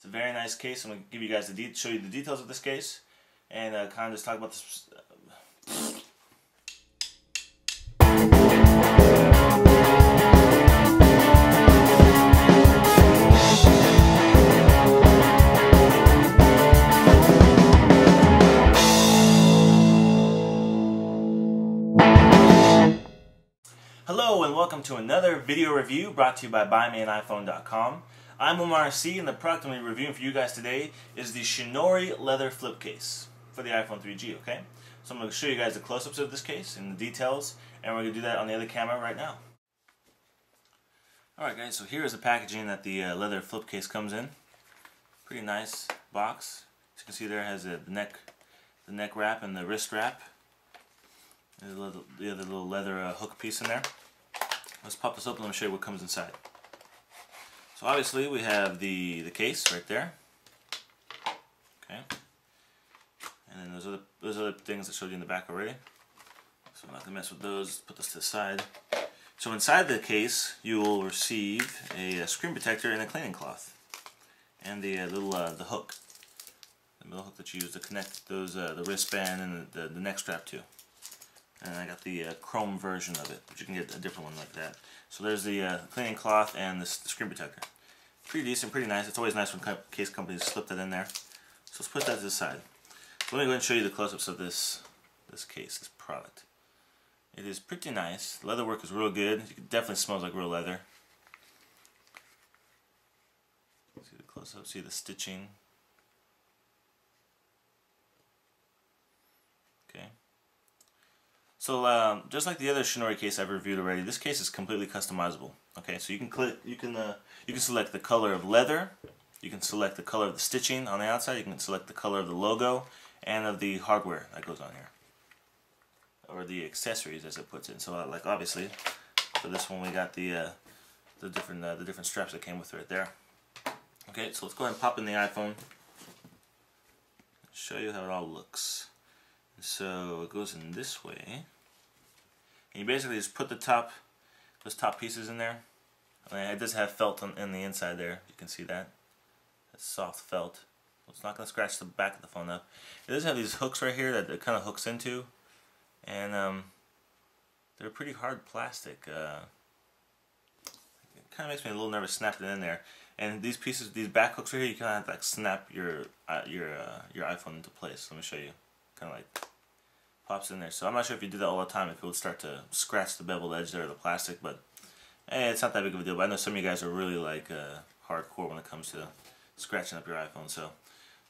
It's a very nice case. I'm to give you guys the show you the details of this case and uh, kind of just talk about this. Hello and welcome to another video review brought to you by BuyMeAnIPhone.com. I'm Omar C, and the product I'm reviewing for you guys today is the Shinnorie leather flip case for the iPhone 3G, okay? So I'm going to show you guys the close-ups of this case and the details, and we're going to do that on the other camera right now. Alright guys, so here is the packaging that the uh, leather flip case comes in. Pretty nice box. As you can see there has a, the neck the neck wrap and the wrist wrap. There's a little, the other little leather uh, hook piece in there. Let's pop this open and show you what comes inside. So obviously we have the, the case right there. Okay. And then those other, those other things I showed you in the back already. So not going to mess with those. Put this to the side. So inside the case you will receive a, a screen protector and a cleaning cloth. And the uh, little uh, the hook. The middle hook that you use to connect those uh, the wristband and the, the, the neck strap to and I got the uh, chrome version of it, but you can get a different one like that. So there's the uh, cleaning cloth and the, screen protector. Pretty decent, pretty nice. It's always nice when case companies slip that in there. So let's put that to the side. So let me go and show you the close-ups of this this case, this product. It is pretty nice. Leather work is real good. It definitely smells like real leather. See the close-up, see the stitching. So um, just like the other Shinnorie case I've reviewed already, this case is completely customizable. Okay, so you can click, you can uh, you can select the color of leather, you can select the color of the stitching on the outside, you can select the color of the logo and of the hardware that goes on here, or the accessories as it puts it. So uh, like obviously, for this one we got the uh, the different uh, the different straps that came with it right there. Okay, so let's go ahead and pop in the iPhone. Show you how it all looks. So it goes in this way. And you basically just put the top, those top pieces in there. I mean, it does have felt on, in the inside there. You can see that. It's soft felt. It's not going to scratch the back of the phone up. It does have these hooks right here that it kind of hooks into. And um, they're pretty hard plastic. Uh, it kind of makes me a little nervous snapping it in there. And these pieces, these back hooks right here, you kind of like snap your uh, your uh, your iPhone into place. Let me show you. Kind of like pops in there. So I'm not sure if you do that all the time, if it would start to scratch the beveled edge there of the plastic, but eh, it's not that big of a deal. But I know some of you guys are really like uh, hardcore when it comes to scratching up your iPhone. So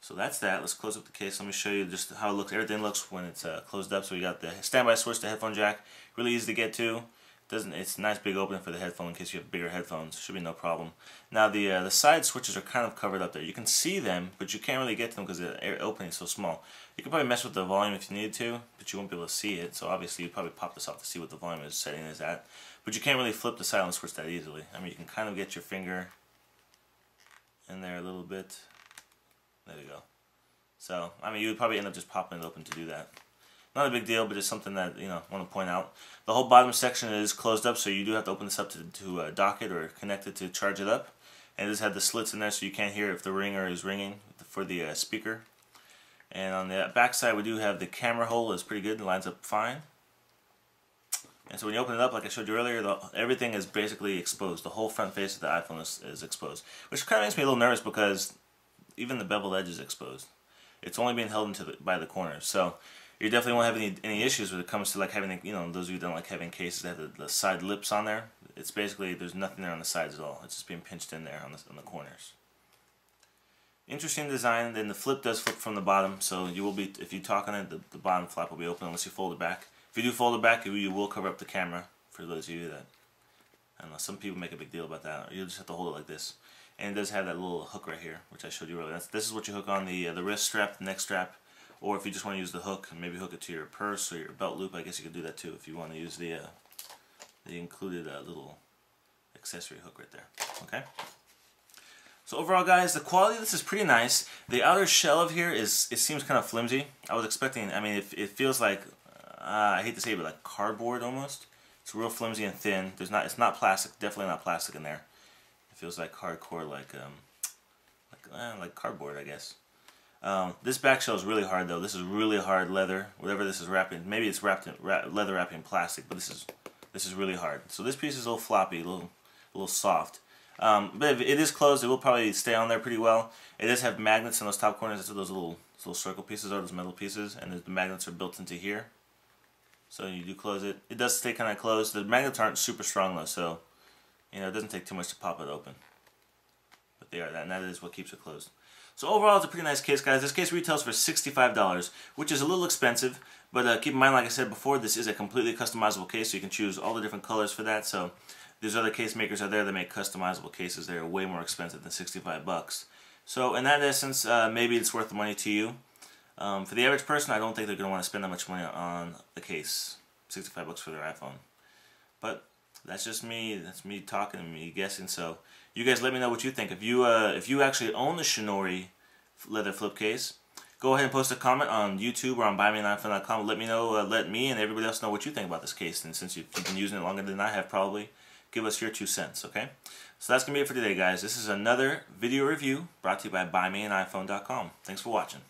so that's that. Let's close up the case. Let me show you just how it looks. Everything looks when it's uh, closed up. So we got the standby switch, the headphone jack, really easy to get to doesn't it's a nice big opening for the headphone in case you have bigger headphones. Should be no problem. Now the uh, the side switches are kind of covered up there. You can see them but you can't really get to them because the opening is so small. You can probably mess with the volume if you needed to but you won't be able to see it. So obviously you'd probably pop this off to see what the volume is setting is at. But you can't really flip the silent switch that easily. I mean you can kind of get your finger in there a little bit. There you go. So I mean you would probably end up just popping it open to do that not a big deal, but just something that you know I want to point out. The whole bottom section is closed up, so you do have to open this up to, to uh, dock it or connect it to charge it up. And it does have the slits in there, so you can't hear if the ringer is ringing for the uh, speaker. And on the back side, we do have the camera hole is pretty good, it lines up fine. And so when you open it up, like I showed you earlier, the, everything is basically exposed. The whole front face of the iPhone is, is exposed, which kind of makes me a little nervous because even the beveled edge is exposed. It's only being held into the, by the corners. So you definitely won't have any any issues when it comes to like having you know those of you who don't like having cases that have the, the, side lips on there. It's basically there's nothing there on the sides at all. It's just being pinched in there on the on the corners. Interesting design. Then the flip does flip from the bottom, so you will be if you talk on it, the, the bottom flap will be open unless you fold it back. If you do fold it back, you will cover up the camera for those of you that. I don't know. Some people make a big deal about that. You just have to hold it like this, and it does have that little hook right here, which I showed you earlier. That's, this is what you hook on the uh, the wrist strap, the neck strap, or if you just want to use the hook and maybe hook it to your purse or your belt loop, I guess you could do that too if you want to use the, uh, the included uh, little accessory hook right there. Okay. So overall guys, the quality of this is pretty nice. The outer shell of here is, it seems kind of flimsy. I was expecting, I mean, it, it feels like, uh, I hate to say it, but like cardboard almost. It's real flimsy and thin. There's not, it's not plastic, definitely not plastic in there. It feels like hardcore, like, um, like, eh, like cardboard, I guess. Um, this back shell is really hard though. This is really hard leather. Whatever this is wrapping, maybe it's wrapped in leather wrapping plastic, but this is this is really hard. So this piece is a little floppy, a little a little soft. Um, but if it is closed, it will probably stay on there pretty well. It does have magnets in those top corners. That's what those little those little circle pieces are, those metal pieces, and the magnets are built into here. So you do close it. It does stay kind of closed. The magnets aren't super strong though, so you know it doesn't take too much to pop it open. But they are that, and that is what keeps it closed. So overall, it's a pretty nice case, guys. This case retails for $65, which is a little expensive, but uh, keep in mind, like I said before, this is a completely customizable case, so you can choose all the different colors for that. So there's other case makers out there that make customizable cases. They're way more expensive than 65 bucks. So in that essence, uh, maybe it's worth the money to you. Um, for the average person, I don't think they're going to want to spend that much money on the case. 65 bucks for their iPhone. But that's just me. That's me talking and me guessing. So you guys let me know what you think. If you uh, if you actually own the Shinnorie leather flip case, go ahead and post a comment on YouTube or on buymeaniphone.com. Let me know, uh, let me and everybody else know what you think about this case. And since you've been using it longer than I have, probably give us your two cents. Okay. So that's gonna be it for today, guys. This is another video review brought to you by buymeaniphone.com. Thanks for watching.